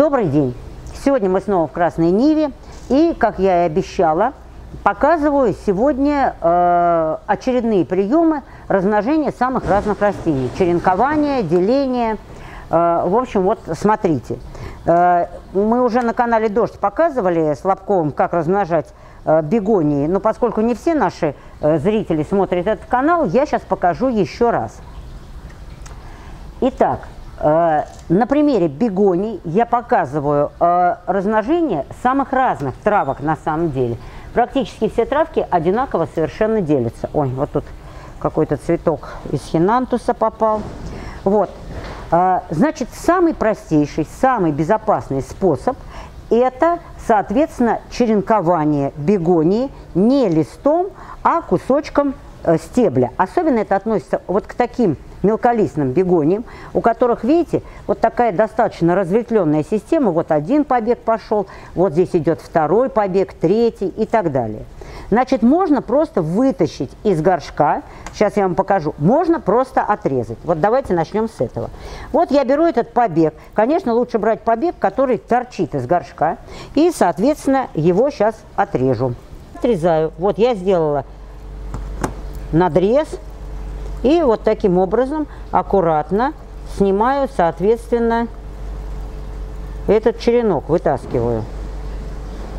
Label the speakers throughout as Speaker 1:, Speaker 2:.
Speaker 1: Добрый день! Сегодня мы снова в Красной Ниве. И, как я и обещала, показываю сегодня э, очередные приемы размножения самых разных растений. Черенкование, деление. Э, в общем, вот смотрите. Э, мы уже на канале «Дождь» показывали с Лобковым, как размножать э, бегонии. Но поскольку не все наши э, зрители смотрят этот канал, я сейчас покажу еще раз. Итак, на примере бегоний я показываю э, размножение самых разных травок на самом деле. Практически все травки одинаково совершенно делятся. Ой, вот тут какой-то цветок из хинантуса попал. Вот. Э, значит, самый простейший, самый безопасный способ – это, соответственно, черенкование бегонии не листом, а кусочком стебля. Особенно это относится вот к таким мелколистным бегониям, у которых, видите, вот такая достаточно разветвленная система. Вот один побег пошел, вот здесь идет второй побег, третий и так далее. Значит, можно просто вытащить из горшка, сейчас я вам покажу, можно просто отрезать. Вот давайте начнем с этого. Вот я беру этот побег. Конечно, лучше брать побег, который торчит из горшка. И, соответственно, его сейчас отрежу. Отрезаю. Вот я сделала надрез и вот таким образом аккуратно снимаю, соответственно, этот черенок, вытаскиваю.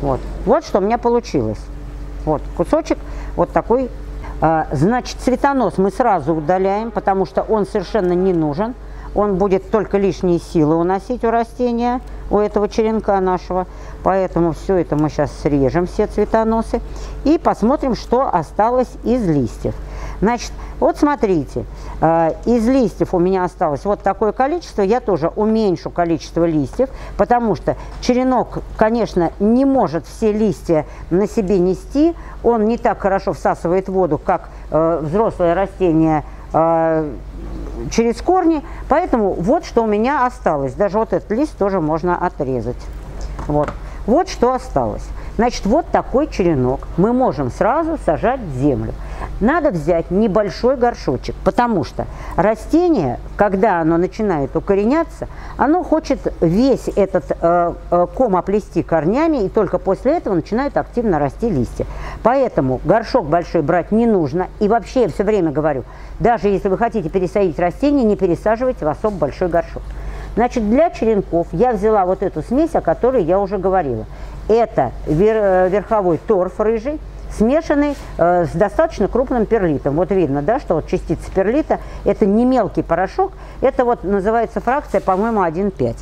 Speaker 1: Вот, вот что у меня получилось. Вот кусочек вот такой. А, значит, цветонос мы сразу удаляем, потому что он совершенно не нужен. Он будет только лишние силы уносить у растения, у этого черенка нашего. Поэтому все это мы сейчас срежем, все цветоносы. И посмотрим, что осталось из листьев. Значит, вот смотрите, э, из листьев у меня осталось вот такое количество. Я тоже уменьшу количество листьев, потому что черенок, конечно, не может все листья на себе нести. Он не так хорошо всасывает воду, как э, взрослое растение э, через корни. Поэтому вот что у меня осталось. Даже вот этот лист тоже можно отрезать. Вот, вот что осталось. Значит, вот такой черенок мы можем сразу сажать в землю. Надо взять небольшой горшочек, потому что растение, когда оно начинает укореняться, оно хочет весь этот э, э, ком оплести корнями, и только после этого начинают активно расти листья. Поэтому горшок большой брать не нужно. И вообще я все время говорю, даже если вы хотите пересадить растение, не пересаживайте в особо большой горшок. Значит, для черенков я взяла вот эту смесь, о которой я уже говорила. Это э, верховой торф рыжий, смешанный э, с достаточно крупным перлитом. Вот видно, да, что вот частица перлита, это не мелкий порошок, это вот называется фракция, по-моему, 1,5.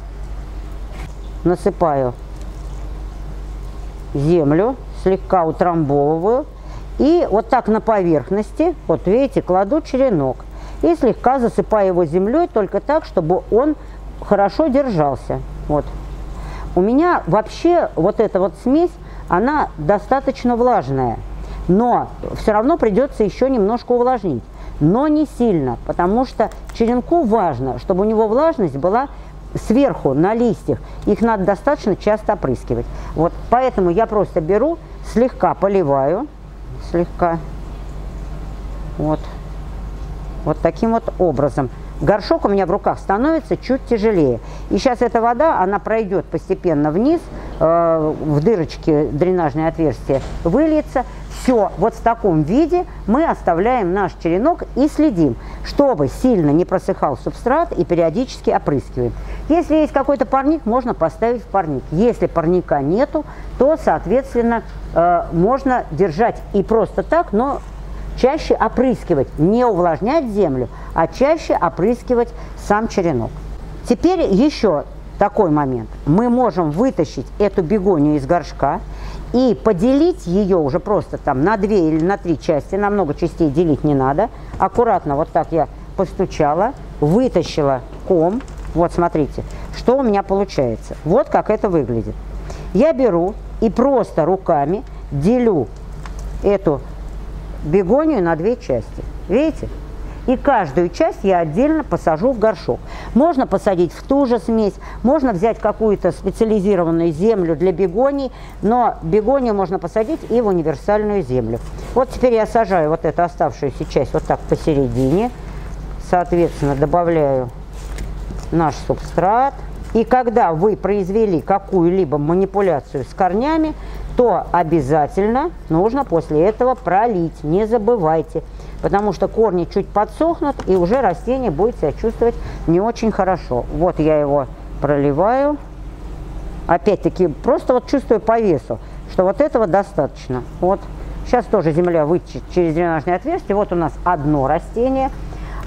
Speaker 1: Насыпаю землю, слегка утрамбовываю, и вот так на поверхности, вот видите, кладу черенок. И слегка засыпаю его землей, только так, чтобы он хорошо держался. Вот. У меня вообще вот эта вот смесь, она достаточно влажная, но все равно придется еще немножко увлажнить. Но не сильно, потому что черенку важно, чтобы у него влажность была сверху на листьях. Их надо достаточно часто опрыскивать. Вот поэтому я просто беру, слегка поливаю, слегка, вот, вот таким вот образом горшок у меня в руках становится чуть тяжелее. И сейчас эта вода, она пройдет постепенно вниз, э, в дырочке дренажное отверстие выльется. Все, вот в таком виде мы оставляем наш черенок и следим, чтобы сильно не просыхал субстрат и периодически опрыскиваем. Если есть какой-то парник, можно поставить в парник. Если парника нету, то, соответственно, э, можно держать и просто так, но чаще опрыскивать, не увлажнять землю, а чаще опрыскивать сам черенок. Теперь еще такой момент. Мы можем вытащить эту бегонию из горшка и поделить ее уже просто там на две или на три части, на много частей делить не надо. Аккуратно вот так я постучала, вытащила ком. Вот смотрите, что у меня получается. Вот как это выглядит. Я беру и просто руками делю эту бегонию на две части. Видите? И каждую часть я отдельно посажу в горшок. Можно посадить в ту же смесь, можно взять какую-то специализированную землю для бегоний, но бегонию можно посадить и в универсальную землю. Вот теперь я сажаю вот эту оставшуюся часть вот так посередине. Соответственно, добавляю наш субстрат. И когда вы произвели какую-либо манипуляцию с корнями, то обязательно нужно после этого пролить. Не забывайте. Потому что корни чуть подсохнут, и уже растение будет себя чувствовать не очень хорошо. Вот я его проливаю. Опять-таки, просто вот чувствую по весу, что вот этого достаточно. Вот. Сейчас тоже земля вытечет через дренажное отверстие. Вот у нас одно растение.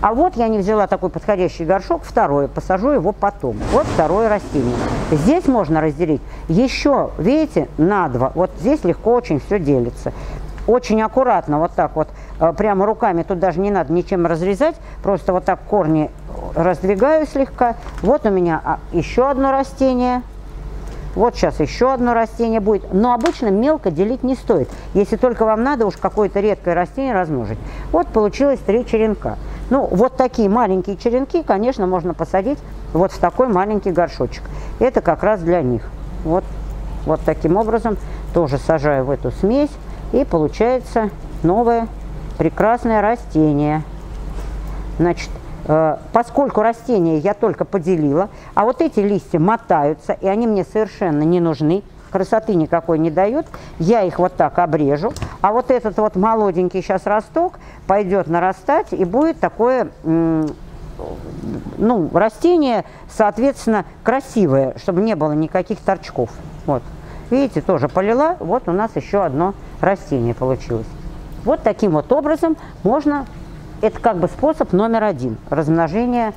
Speaker 1: А вот я не взяла такой подходящий горшок, второе, посажу его потом. Вот второе растение. Здесь можно разделить еще, видите, на два. Вот здесь легко очень все делится. Очень аккуратно, вот так вот, э, прямо руками, тут даже не надо ничем разрезать, просто вот так корни раздвигаю слегка. Вот у меня а, еще одно растение – вот сейчас еще одно растение будет. Но обычно мелко делить не стоит, если только вам надо уж какое-то редкое растение размножить. Вот получилось три черенка. Ну, вот такие маленькие черенки, конечно, можно посадить вот в такой маленький горшочек. Это как раз для них. Вот, вот таким образом тоже сажаю в эту смесь, и получается новое прекрасное растение. Значит, Э, поскольку растения я только поделила, а вот эти листья мотаются, и они мне совершенно не нужны, красоты никакой не дают, я их вот так обрежу, а вот этот вот молоденький сейчас росток пойдет нарастать, и будет такое, ну, растение, соответственно, красивое, чтобы не было никаких торчков. Вот. Видите, тоже полила, вот у нас еще одно растение получилось. Вот таким вот образом можно это как бы способ номер один размножения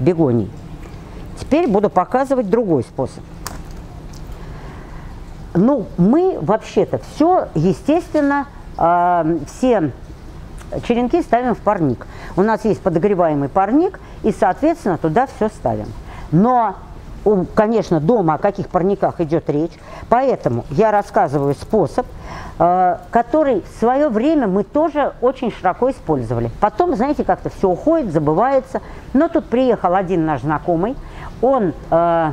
Speaker 1: бегоний. Теперь буду показывать другой способ. Ну, мы вообще-то все, естественно, э, все черенки ставим в парник. У нас есть подогреваемый парник, и, соответственно, туда все ставим. Но, конечно, дома о каких парниках идет речь, поэтому я рассказываю способ – Э, который в свое время мы тоже очень широко использовали. Потом, знаете, как-то все уходит, забывается. Но тут приехал один наш знакомый, он э,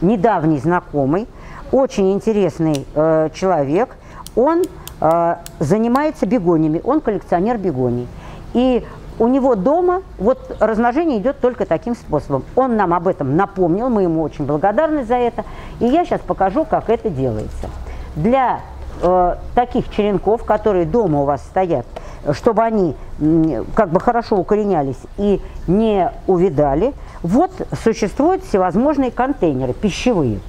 Speaker 1: недавний знакомый, очень интересный э, человек, он э, занимается бегониями, он коллекционер бегоний. И у него дома вот размножение идет только таким способом. Он нам об этом напомнил, мы ему очень благодарны за это. И я сейчас покажу, как это делается. Для э, таких черенков, которые дома у вас стоят, чтобы они как бы хорошо укоренялись и не увидали, вот существуют всевозможные контейнеры пищевые.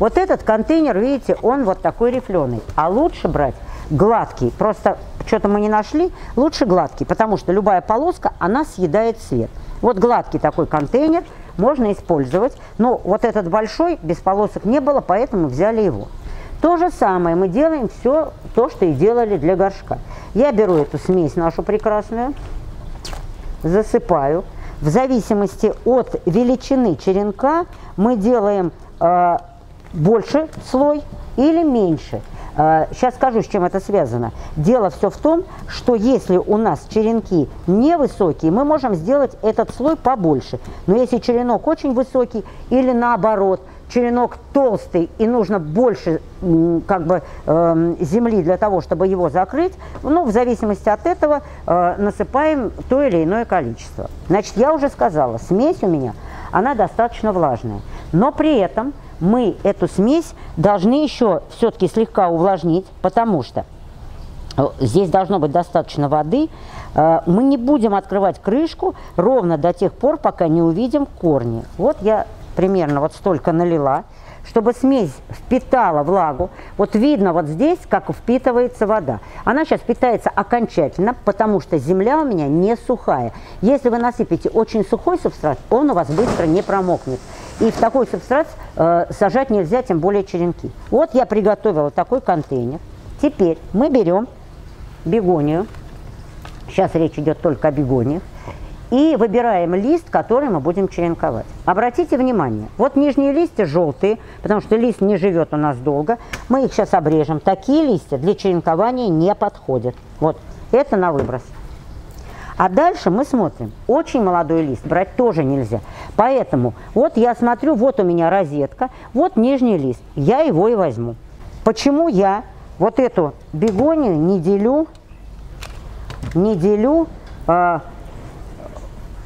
Speaker 1: Вот этот контейнер, видите, он вот такой рифленый. А лучше брать гладкий. Просто что-то мы не нашли. Лучше гладкий, потому что любая полоска, она съедает свет. Вот гладкий такой контейнер можно использовать. Но вот этот большой, без полосок не было, поэтому взяли его. То же самое мы делаем все то, что и делали для горшка. Я беру эту смесь нашу прекрасную, засыпаю. В зависимости от величины черенка мы делаем э, больше слой или меньше. Сейчас скажу, с чем это связано. Дело все в том, что если у нас черенки невысокие, мы можем сделать этот слой побольше. Но если черенок очень высокий или наоборот – черенок толстый и нужно больше как бы э, земли для того, чтобы его закрыть, ну, в зависимости от этого э, насыпаем то или иное количество. Значит, я уже сказала, смесь у меня, она достаточно влажная, но при этом мы эту смесь должны еще все-таки слегка увлажнить, потому что э, здесь должно быть достаточно воды, э, мы не будем открывать крышку ровно до тех пор, пока не увидим корни. Вот я примерно вот столько налила, чтобы смесь впитала влагу. Вот видно вот здесь, как впитывается вода. Она сейчас впитается окончательно, потому что земля у меня не сухая. Если вы насыпете очень сухой субстрат, он у вас быстро не промокнет. И в такой субстрат э, сажать нельзя, тем более черенки. Вот я приготовила такой контейнер. Теперь мы берем бегонию. Сейчас речь идет только о бегониях и выбираем лист, который мы будем черенковать. Обратите внимание, вот нижние листья желтые, потому что лист не живет у нас долго. Мы их сейчас обрежем. Такие листья для черенкования не подходят. Вот, это на выброс. А дальше мы смотрим. Очень молодой лист брать тоже нельзя. Поэтому вот я смотрю, вот у меня розетка, вот нижний лист. Я его и возьму. Почему я вот эту бегонию не делю, не делю э,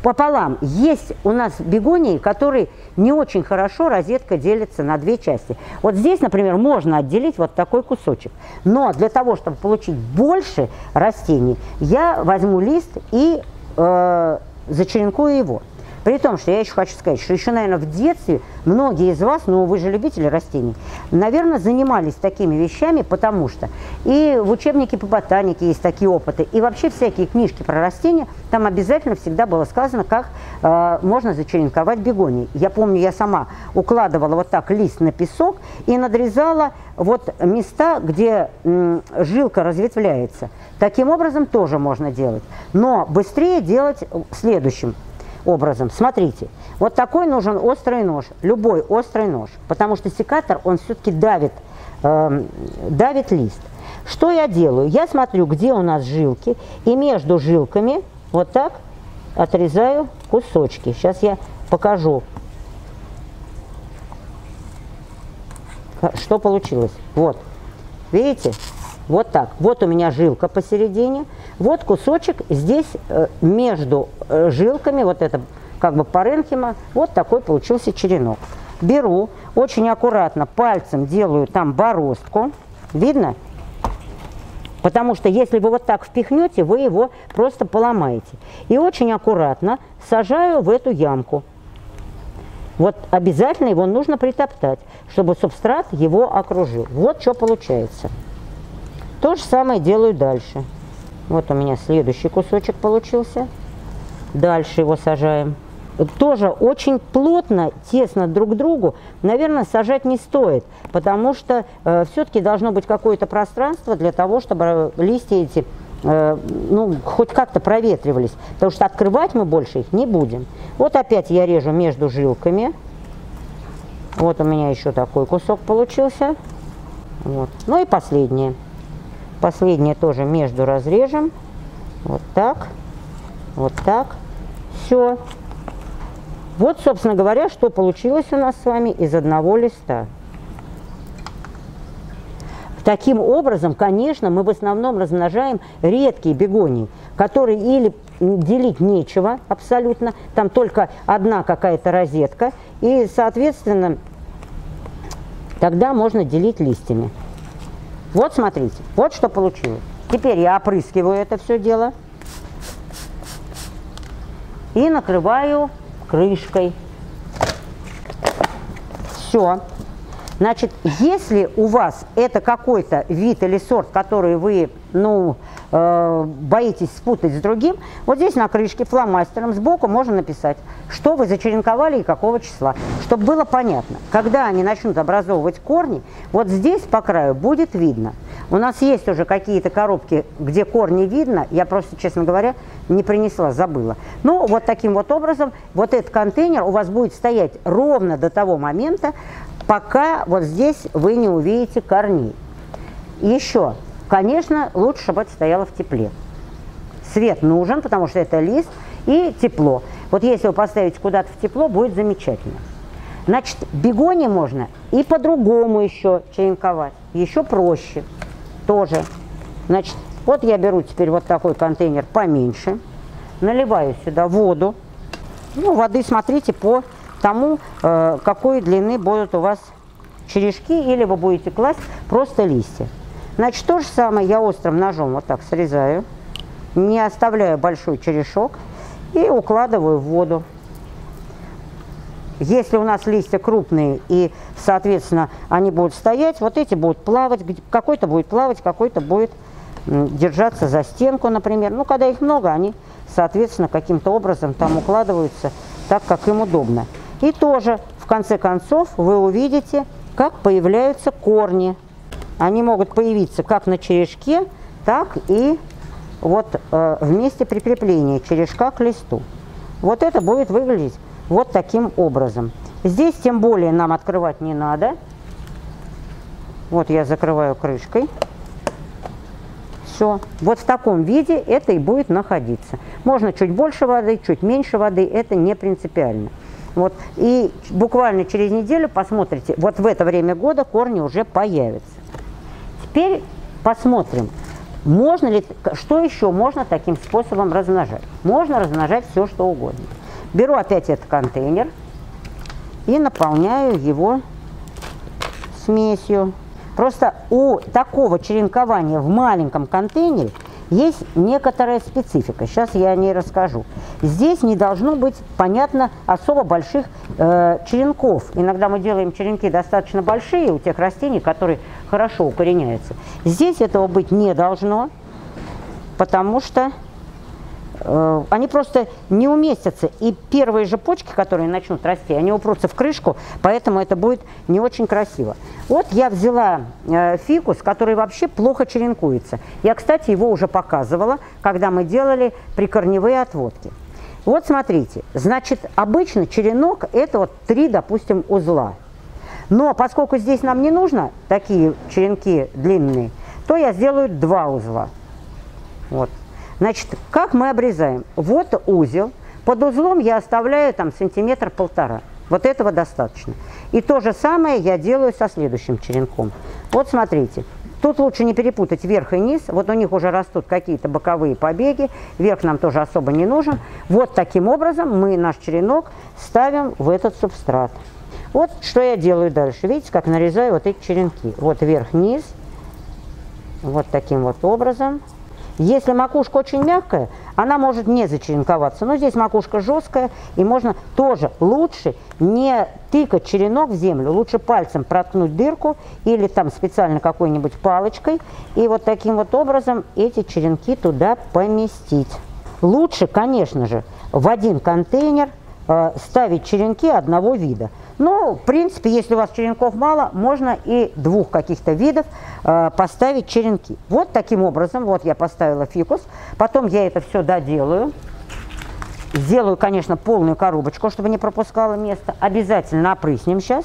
Speaker 1: пополам. Есть у нас бегонии, которые не очень хорошо розетка делится на две части. Вот здесь, например, можно отделить вот такой кусочек. Но для того, чтобы получить больше растений, я возьму лист и э, зачеренкую его. При том, что я еще хочу сказать, что еще, наверное, в детстве многие из вас, ну вы же любители растений, наверное, занимались такими вещами, потому что и в учебнике по ботанике есть такие опыты, и вообще всякие книжки про растения, там обязательно всегда было сказано, как э, можно зачеренковать бегонии. Я помню, я сама укладывала вот так лист на песок и надрезала вот места, где м, жилка разветвляется. Таким образом тоже можно делать. Но быстрее делать следующим образом. Смотрите, вот такой нужен острый нож, любой острый нож, потому что секатор, он все-таки давит, э, давит лист. Что я делаю? Я смотрю, где у нас жилки, и между жилками вот так отрезаю кусочки. Сейчас я покажу, что получилось. Вот, видите? Вот так. Вот у меня жилка посередине. Вот кусочек здесь э, между э, жилками, вот это как бы паренхима, вот такой получился черенок. Беру, очень аккуратно пальцем делаю там бороздку. Видно? Потому что если вы вот так впихнете, вы его просто поломаете. И очень аккуратно сажаю в эту ямку. Вот обязательно его нужно притоптать, чтобы субстрат его окружил. Вот что получается. То же самое делаю дальше. Вот у меня следующий кусочек получился. Дальше его сажаем. Тоже очень плотно, тесно друг к другу, наверное, сажать не стоит, потому что э, все-таки должно быть какое-то пространство для того, чтобы листья эти э, ну, хоть как-то проветривались, потому что открывать мы больше их не будем. Вот опять я режу между жилками. Вот у меня еще такой кусок получился. Вот. Ну и последнее. Последнее тоже между разрежем. Вот так. Вот так. Все. Вот, собственно говоря, что получилось у нас с вами из одного листа. Таким образом, конечно, мы в основном размножаем редкие бегонии, которые или делить нечего абсолютно, там только одна какая-то розетка, и, соответственно, тогда можно делить листьями. Вот смотрите, вот что получилось. Теперь я опрыскиваю это все дело и накрываю крышкой. Все. Значит, если у вас это какой-то вид или сорт, который вы, ну, э, боитесь спутать с другим, вот здесь на крышке фломастером сбоку можно написать, что вы зачеренковали и какого числа, чтобы было понятно. Когда они начнут образовывать корни, вот здесь по краю будет видно. У нас есть уже какие-то коробки, где корни видно, я просто, честно говоря, не принесла, забыла. Ну, вот таким вот образом, вот этот контейнер у вас будет стоять ровно до того момента, пока вот здесь вы не увидите корней. Еще, Конечно, лучше, чтобы это стояло в тепле. Свет нужен, потому что это лист, и тепло. Вот если вы поставите куда-то в тепло, будет замечательно. Значит, бегони можно и по-другому еще черенковать. Еще проще тоже. Значит, вот я беру теперь вот такой контейнер поменьше, наливаю сюда воду. Ну, воды смотрите по тому, э, какой длины будут у вас черешки, или вы будете класть просто листья. Значит, то же самое я острым ножом вот так срезаю, не оставляю большой черешок и укладываю в воду. Если у нас листья крупные и, соответственно, они будут стоять, вот эти будут плавать, какой-то будет плавать, какой-то будет держаться за стенку, например. Ну, когда их много, они, соответственно, каким-то образом там укладываются так, как им удобно. И тоже, в конце концов, вы увидите, как появляются корни они могут появиться как на черешке, так и вот э, в месте прикрепления черешка к листу. Вот это будет выглядеть вот таким образом. Здесь тем более нам открывать не надо. Вот я закрываю крышкой. Все. Вот в таком виде это и будет находиться. Можно чуть больше воды, чуть меньше воды, это не принципиально. Вот. И буквально через неделю посмотрите, вот в это время года корни уже появятся. Теперь посмотрим, Можно ли, что еще можно таким способом размножать? Можно размножать все, что угодно. Беру опять этот контейнер и наполняю его смесью. Просто у такого черенкования в маленьком контейнере есть некоторая специфика. Сейчас я о ней расскажу. Здесь не должно быть, понятно, особо больших э, черенков. Иногда мы делаем черенки достаточно большие у тех растений, которые хорошо укореняются. Здесь этого быть не должно, потому что Э, они просто не уместятся. И первые же почки, которые начнут расти, они упрутся в крышку, поэтому это будет не очень красиво. Вот я взяла э, фикус, который вообще плохо черенкуется. Я, кстати, его уже показывала, когда мы делали прикорневые отводки. Вот смотрите, значит, обычно черенок это вот три, допустим, узла. Но поскольку здесь нам не нужно такие черенки длинные, то я сделаю два узла. Вот. Значит, как мы обрезаем? Вот узел. Под узлом я оставляю там сантиметр-полтора. Вот этого достаточно. И то же самое я делаю со следующим черенком. Вот смотрите. Тут лучше не перепутать верх и низ. Вот у них уже растут какие-то боковые побеги. Верх нам тоже особо не нужен. Вот таким образом мы наш черенок ставим в этот субстрат. Вот что я делаю дальше. Видите, как нарезаю вот эти черенки. Вот верх-низ. Вот таким вот образом. Если макушка очень мягкая, она может не зачеренковаться. Но здесь макушка жесткая, и можно тоже лучше не тыкать черенок в землю, лучше пальцем проткнуть дырку или там специально какой-нибудь палочкой, и вот таким вот образом эти черенки туда поместить. Лучше, конечно же, в один контейнер э, ставить черенки одного вида – ну, в принципе, если у вас черенков мало, можно и двух каких-то видов э, поставить черенки. Вот таким образом, вот я поставила фикус, потом я это все доделаю. Сделаю, конечно, полную коробочку, чтобы не пропускало место. Обязательно опрыснем сейчас,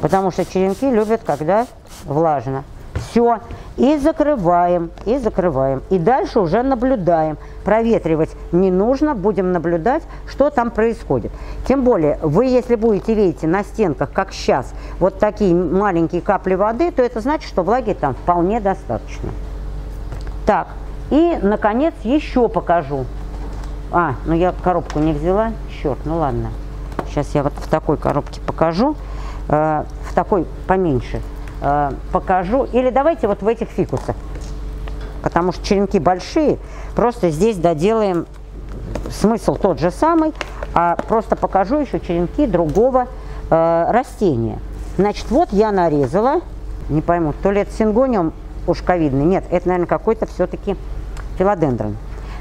Speaker 1: потому что черенки любят, когда влажно. Все. И закрываем, и закрываем. И дальше уже наблюдаем. Проветривать не нужно, будем наблюдать, что там происходит. Тем более, вы если будете видеть на стенках, как сейчас, вот такие маленькие капли воды, то это значит, что влаги там вполне достаточно. Так, и, наконец, еще покажу. А, ну я коробку не взяла. Черт, ну ладно. Сейчас я вот в такой коробке покажу. Э, в такой поменьше. Э, покажу. Или давайте вот в этих фикусах. Потому что черенки большие. Просто здесь доделаем смысл тот же самый. А просто покажу еще черенки другого э, растения. Значит, вот я нарезала. Не пойму, то ли это сингониум ушковидный. Нет, это, наверное, какой-то все-таки филодендрон.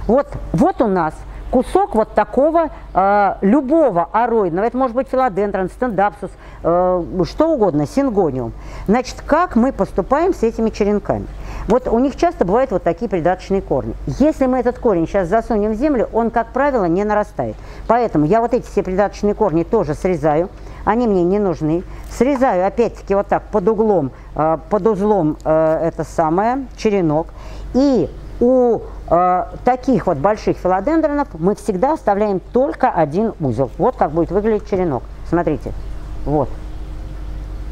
Speaker 1: Вот, вот у нас кусок вот такого э, любого ароидного, это может быть филодендрон, стендапсус, э, что угодно, сингониум. Значит, как мы поступаем с этими черенками? Вот у них часто бывают вот такие придаточные корни. Если мы этот корень сейчас засунем в землю, он, как правило, не нарастает. Поэтому я вот эти все придаточные корни тоже срезаю, они мне не нужны. Срезаю опять-таки вот так под углом, э, под узлом э, это самое, черенок. И у э, таких вот больших филодендронов мы всегда оставляем только один узел. Вот как будет выглядеть черенок. Смотрите, вот.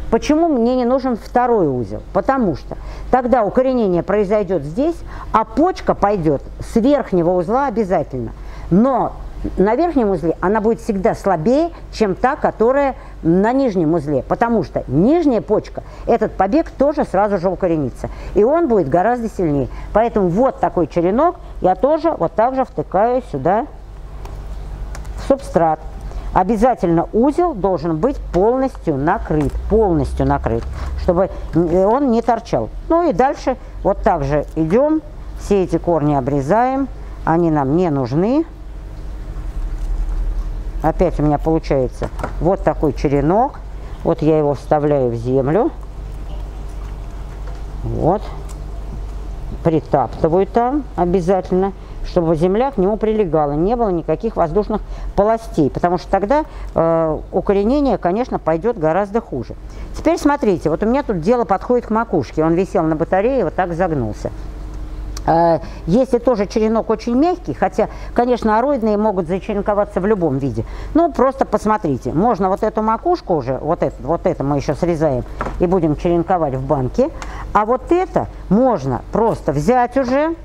Speaker 1: Почему мне не нужен второй узел? Потому что тогда укоренение произойдет здесь, а почка пойдет с верхнего узла обязательно. Но на верхнем узле она будет всегда слабее, чем та, которая на нижнем узле, потому что нижняя почка, этот побег тоже сразу же укоренится, и он будет гораздо сильнее. Поэтому вот такой черенок я тоже вот так же втыкаю сюда в субстрат. Обязательно узел должен быть полностью накрыт, полностью накрыт, чтобы он не торчал. Ну и дальше вот так же идем, все эти корни обрезаем, они нам не нужны. Опять у меня получается вот такой черенок. Вот я его вставляю в землю. Вот. Притаптываю там обязательно, чтобы земля к нему прилегала. Не было никаких воздушных полостей. Потому что тогда э, укоренение, конечно, пойдет гораздо хуже. Теперь смотрите, вот у меня тут дело подходит к макушке. Он висел на батарее, вот так загнулся. Э, если тоже черенок очень мягкий, хотя, конечно, ароидные могут зачеренковаться в любом виде. Ну, просто посмотрите. Можно вот эту макушку уже, вот это, вот это мы еще срезаем и будем черенковать в банке. А вот это можно просто взять уже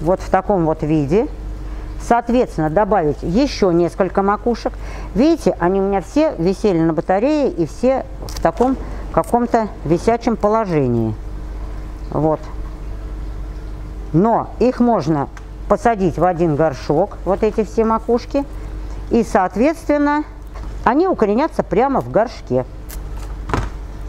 Speaker 1: вот в таком вот виде. Соответственно, добавить еще несколько макушек. Видите, они у меня все висели на батарее и все в таком каком-то висячем положении. Вот. Но их можно посадить в один горшок, вот эти все макушки, и, соответственно, они укоренятся прямо в горшке.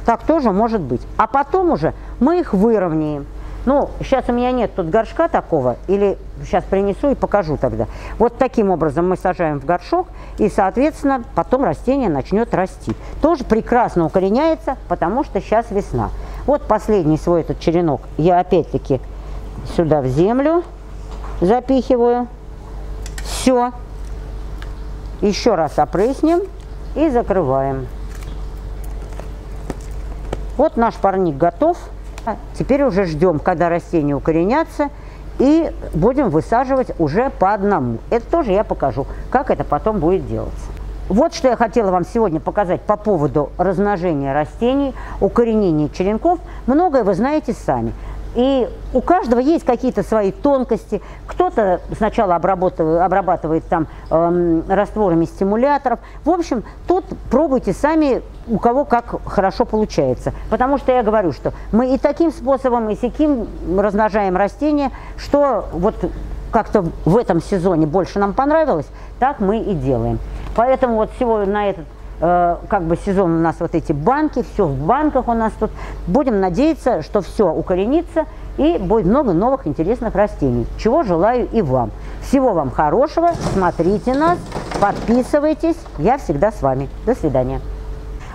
Speaker 1: Так тоже может быть. А потом уже мы их выровняем. Ну, сейчас у меня нет тут горшка такого, или сейчас принесу и покажу тогда. Вот таким образом мы сажаем в горшок, и, соответственно, потом растение начнет расти. Тоже прекрасно укореняется, потому что сейчас весна. Вот последний свой этот черенок я опять-таки сюда в землю запихиваю. Все. Еще раз опрыснем и закрываем. Вот наш парник готов. Теперь уже ждем, когда растения укоренятся, и будем высаживать уже по одному. Это тоже я покажу, как это потом будет делаться. Вот что я хотела вам сегодня показать по поводу размножения растений, укоренения черенков. Многое вы знаете сами. И у каждого есть какие-то свои тонкости. Кто-то сначала обрабатывает, обрабатывает там э, растворами стимуляторов. В общем, тут пробуйте сами, у кого как хорошо получается. Потому что я говорю, что мы и таким способом, и таким размножаем растения, что вот как-то в этом сезоне больше нам понравилось, так мы и делаем. Поэтому вот сегодня на этот Э, как бы сезон у нас вот эти банки, все в банках у нас тут. Будем надеяться, что все укоренится и будет много новых интересных растений. Чего желаю и вам. Всего вам хорошего, смотрите нас, подписывайтесь, я всегда с вами. До свидания.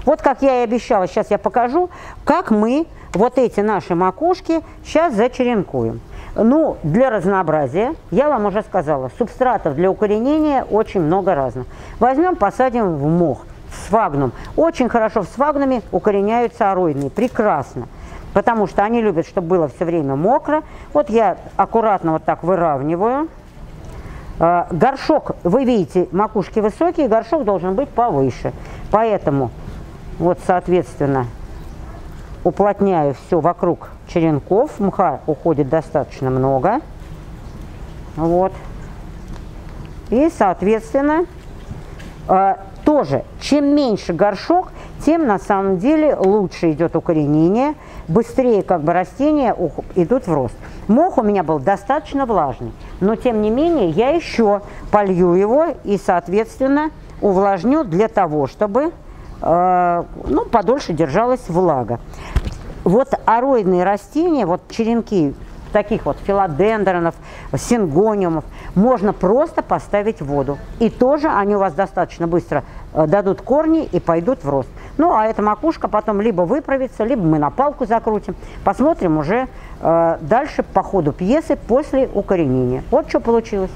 Speaker 1: Вот как я и обещала, сейчас я покажу, как мы вот эти наши макушки сейчас зачеренкуем. Ну, для разнообразия, я вам уже сказала, субстратов для укоренения очень много разных. Возьмем, посадим в мох сфагнум. Очень хорошо в сфагнуме укореняются ароидные, прекрасно. Потому что они любят, чтобы было все время мокро. Вот я аккуратно вот так выравниваю. А, горшок, вы видите, макушки высокие, горшок должен быть повыше. Поэтому вот, соответственно, уплотняю все вокруг черенков. Мха уходит достаточно много. Вот. И, соответственно, а, тоже, чем меньше горшок, тем на самом деле лучше идет укоренение, быстрее как бы растения идут в рост. Мох у меня был достаточно влажный, но тем не менее я еще полью его и, соответственно, увлажню для того, чтобы э, ну, подольше держалась влага. Вот ароидные растения, вот черенки таких вот филодендронов, сингониумов, можно просто поставить воду. И тоже они у вас достаточно быстро э, дадут корни и пойдут в рост. Ну, а эта макушка потом либо выправится, либо мы на палку закрутим. Посмотрим уже э, дальше по ходу пьесы после укоренения. Вот что получилось.